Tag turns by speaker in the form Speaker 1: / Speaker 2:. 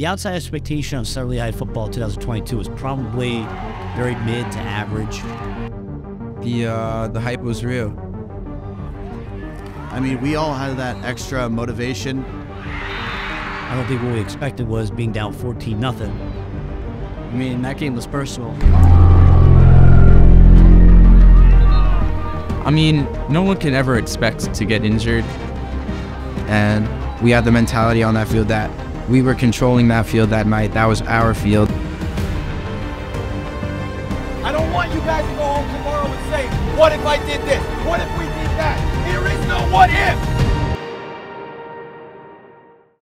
Speaker 1: The outside expectation of Southern Lehigh football 2022 was probably very mid to average.
Speaker 2: The uh, the hype was real.
Speaker 3: I mean, we all had that extra motivation.
Speaker 1: I don't think what we expected was being down 14 nothing.
Speaker 4: I mean, that game was personal.
Speaker 2: I mean, no one can ever expect to get injured. And we had the mentality on that field that we were controlling that field that night. That was our field.
Speaker 5: I don't want you guys to go home tomorrow and say, what if I did this? What if we did that? There is no what if!